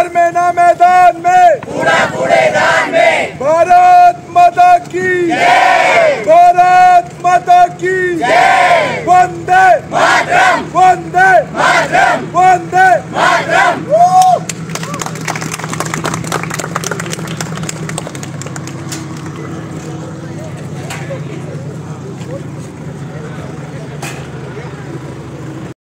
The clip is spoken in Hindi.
घर में ना मैदान में। पूरा कूड़ेदान में। भारत माता की भारत माता की वंदे। मातरम। वंदे। मातरम। वंदे। मातरम।